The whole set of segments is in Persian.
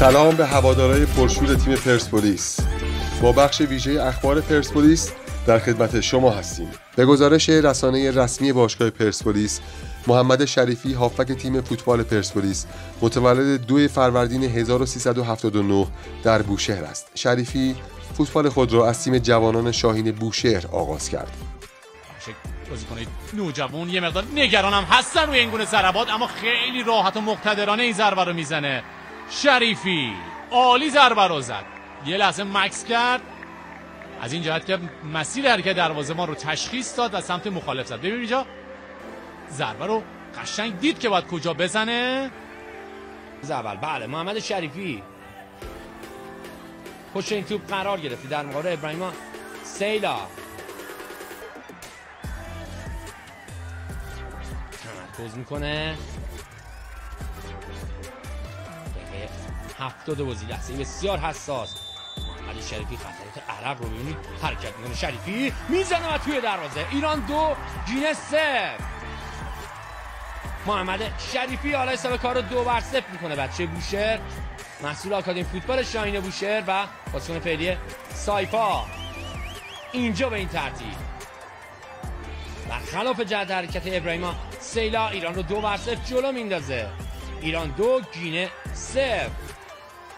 سلام به هوادارهای پرشور تیم پرسپولیس. با بخش ویژه اخبار پرسپولیس در خدمت شما هستیم. به گزارش رسانه رسمی باشگاه پرسپولیس محمد شریفی هافک تیم فوتبال پرسپولیس متولد دو فروردین 1379 در بوشهر است. شریفی فوتبال خود را از تیم جوانان شاهین بوشهر آغاز کرد. بازیکن نوجوان یه مقدار نگرانم هستن روی این گونه ضربات اما خیلی راحت و مقتدرانه این ضربه رو می‌زنه. شریفی. عالی ضربه رو زد. یه لحظه مکس کرد. از این جهت که مسیر حرکت دروازه ما رو تشخیص داد و سمت مخالف زد. ببین اینجا. ضربه رو قشنگ دید که باید کجا بزنه. اول. بله محمد شریفی. پشت این توپ قرار گرفتی. در مقابل ابراهیم سیلا. تمرکز می‌کنه. هفتاد بازی. لحظه بسیار حساس. علی شریفی خطرات عرق رو ببینید حرکت می‌کنه. شریفی می‌زنه و توی دروازه. ایران دو گینه سه. محمد شریفی حالا حساب کار رو دو بر صفر می‌کنه. بچه بوشهر. محصول آکادمی فوتبال شاهین بوشهر و بازیکن فعلی سایپا. اینجا به این ترتیب. برخلاف جهت حرکت ابراهیم سیلا ایران رو دو بر صفر جلو میندازه. ایران دو گینه صفر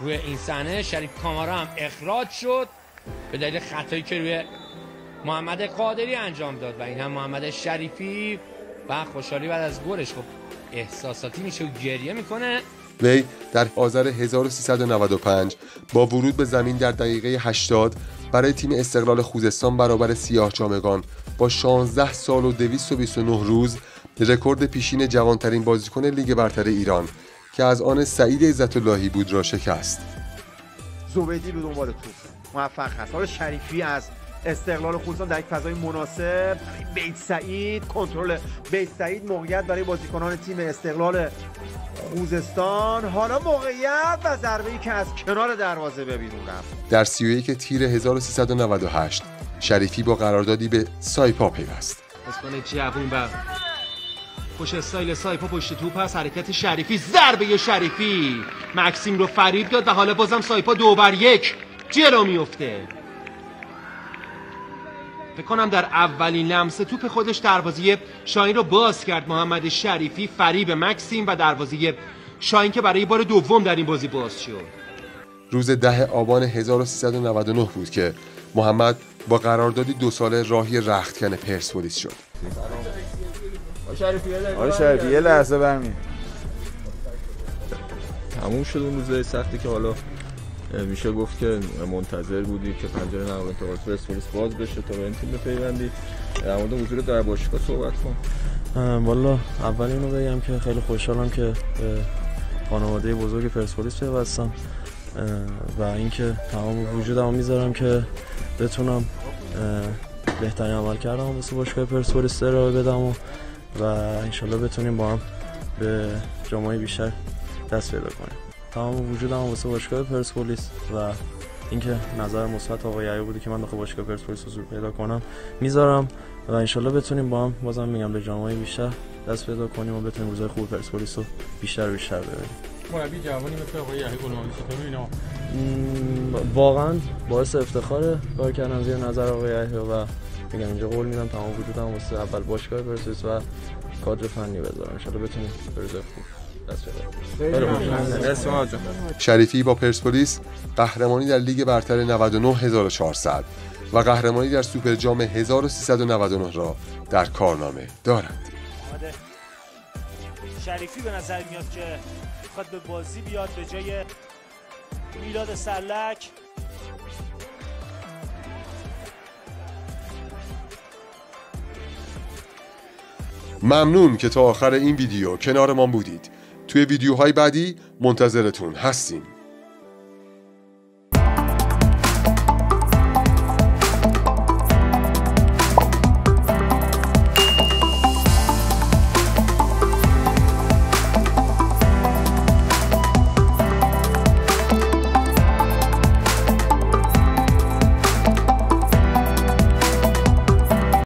روی این صحنه شریف کامارا هم اخراج شد. به دلیل خطایی که روی محمد قادری انجام داد و این هم محمد شریفی. و خوشحالی بعد از گلش خب احساساتی میشه و گریه می‌کنه. وی در آذر 1395 با ورود به زمین در دقیقه 80 برای تیم استقلال خوزستان برابر سیاه جامگان با 16 سال و 229 روز رکورد پیشین جوانترین بازیکن لیگ برتر ایران که از آن سعید عزت اللهی بود را شکست. زبیدی به دنبال توپ موفق هست. حالا شریفی از استقلال خوزستان در یک فضای مناسب. بیت سعید کنترل بیت سعید موقعیت برای بازیکنان تیم استقلال خوزستان. حالا موقعیت و ضربه ای که از کنار دروازه به بیرون رفت در 31 تیر 1398 شریفی با قراردادی به سایپا پیوست. بازیکن جوون و خوش استایل سایپا پشت توپ هست حرکت شریفی. ضربه شریفی. مکسیم رو فریب داد و حالا بازم سایپا دو بر یک. جلو میفته فکر در اولین لمسه توپ خودش دروازه شاهین رو باز کرد. محمد شریفی فریب مکسیم و دروازه شاهین که برای بار دوم در این بازی باز شد. روز ده آبان 1399 بود که محمد با قراردادی دو ساله راهی رختکن پرسپولیس شد. آقای شریفی یه لحظه برمی. تموم شد اون روزای سختی که حالا میشه گفت که منتظر بودی که پنجره نقل انتقالات پرسپولیس باز بشه تا به این تیم بپیوندی. در مورد حضور در باشگاه صحبت کن. والا اول اینو بگم که خیلی خوشحالم که به خانواده بزرگ پرسپولیس پیوستم و اینکه تمام وجودمو می‌ذارم که بتونم بهترین عمل کردم واسه باشگاه پرسپولیس ارائه بدم و و انشالله بتونیم با هم به جامعه بیشتر دست پیدا کنیم. تمام وجودم واسه باشگاه پرسپولیس و اینکه نظر مثبت آقای علی بودی که من داخل باشگاه پرسپولیس حضور پیدا کنم می‌ذارم و انشالله بتونیم با هم بازم میگم به جامعه بیشتر دست پیدا کنیم و بتونیم روزای خوب پرسپولیس رو بیشتر بیشتر ببینیم. مربی جوانی مثل آقای یحیی واقعا باعث افتخاره کار کردن زیر نظر آقای یحیی و میگم اینجا قول میدم تمام وجودم واسه اول باشگاه پرسپولیس و کادر فنی بذارم. ان بتونیم به روز خوب. شریفی با پرسپولیس قهرمانی در لیگ برتر 99400 و قهرمانی در سوپر جام 1399 را در کارنامه دارد شریفی به نظر میاد که می‌خواد به بازی بیاد به جای میلاد سرلک ممنون که تا آخر این ویدیو کنار ما بودید. توی ویدیوهای بعدی منتظرتون هستیم.